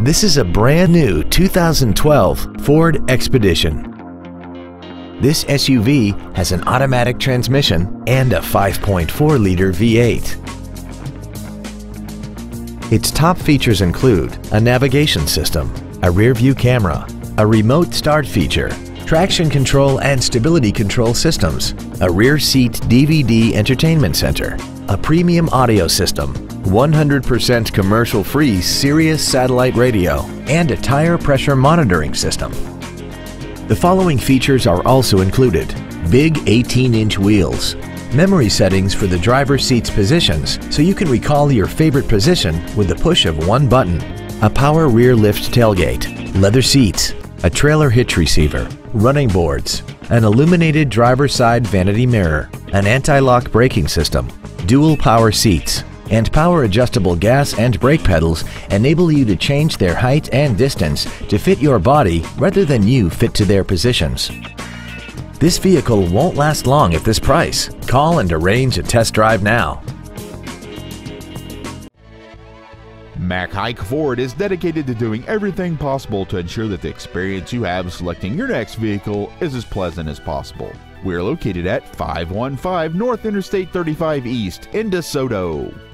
This is a brand new 2012 Ford Expedition. This SUV has an automatic transmission and a 5.4-liter V8. Its top features include a navigation system, a rear-view camera, a remote start feature, traction control and stability control systems, a rear seat DVD entertainment center, a premium audio system, 100% commercial-free Sirius satellite radio, and a tire pressure monitoring system. The following features are also included. Big 18-inch wheels, memory settings for the driver's seat's positions so you can recall your favorite position with the push of one button, a power rear lift tailgate, leather seats, a trailer hitch receiver, running boards, an illuminated driver's side vanity mirror, an anti-lock braking system, dual power seats, and power adjustable gas and brake pedals enable you to change their height and distance to fit your body rather than you fit to their positions. This vehicle won't last long at this price. Call and arrange a test drive now. Mac Haik Ford is dedicated to doing everything possible to ensure that the experience you have selecting your next vehicle is as pleasant as possible. We're located at 515 North Interstate 35 East in DeSoto.